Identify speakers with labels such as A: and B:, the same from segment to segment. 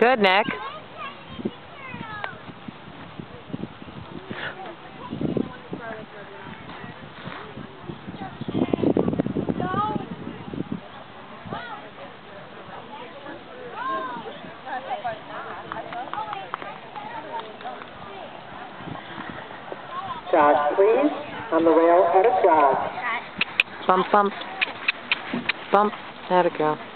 A: Good, Nick.
B: Jog, please. On the rail, head of Josh.
A: Bump, bump. Bump. There to go.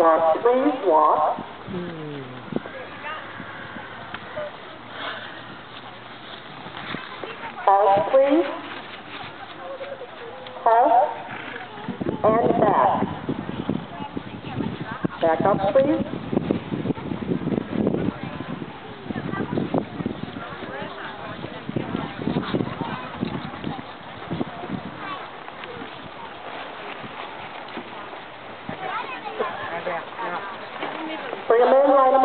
B: Josh, please walk.
A: Hmm.
B: Please. Halt. And back. Back up, please. Bring in, line them